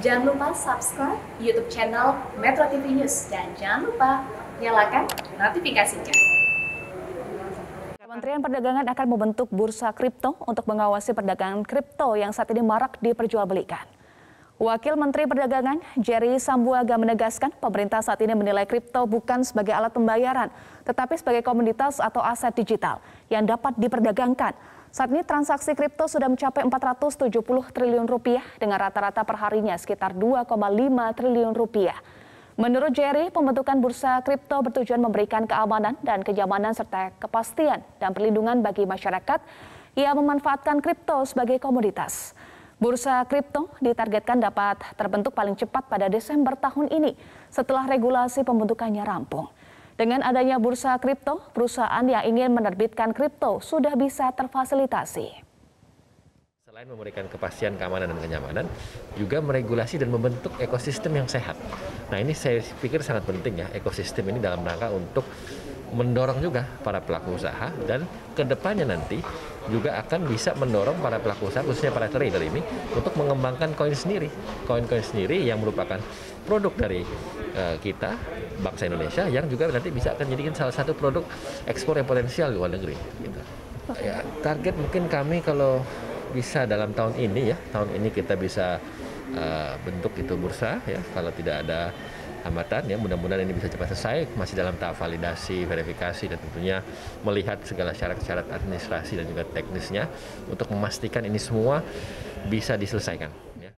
Jangan lupa subscribe YouTube channel Metro TV News dan jangan lupa nyalakan notifikasinya. Kementerian Perdagangan akan membentuk bursa kripto untuk mengawasi perdagangan kripto yang saat ini marak diperjualbelikan. Wakil Menteri Perdagangan Jerry Sambuaga menegaskan pemerintah saat ini menilai kripto bukan sebagai alat pembayaran, tetapi sebagai komoditas atau aset digital yang dapat diperdagangkan. Saat ini transaksi kripto sudah mencapai 470 triliun rupiah dengan rata-rata perharinya sekitar 2,5 triliun rupiah. Menurut Jerry, pembentukan bursa kripto bertujuan memberikan keamanan dan kenyamanan serta kepastian dan perlindungan bagi masyarakat yang memanfaatkan kripto sebagai komoditas. Bursa kripto ditargetkan dapat terbentuk paling cepat pada Desember tahun ini setelah regulasi pembentukannya rampung. Dengan adanya bursa kripto, perusahaan yang ingin menerbitkan kripto sudah bisa terfasilitasi. Selain memberikan kepastian keamanan dan kenyamanan, juga meregulasi dan membentuk ekosistem yang sehat. Nah ini saya pikir sangat penting ya, ekosistem ini dalam rangka untuk mendorong juga para pelaku usaha dan ke depannya nanti juga akan bisa mendorong para pelaku usaha khususnya para trader ini untuk mengembangkan koin sendiri. Koin-koin sendiri yang merupakan produk dari uh, kita bangsa Indonesia yang juga nanti bisa akan jadikan salah satu produk ekspor yang potensial di luar negeri gitu. ya, target mungkin kami kalau bisa dalam tahun ini ya tahun ini kita bisa uh, bentuk itu bursa ya. Kalau tidak ada hambatan ya mudah-mudahan ini bisa cepat selesai masih dalam tahap validasi verifikasi dan tentunya melihat segala syarat-syarat administrasi dan juga teknisnya untuk memastikan ini semua bisa diselesaikan.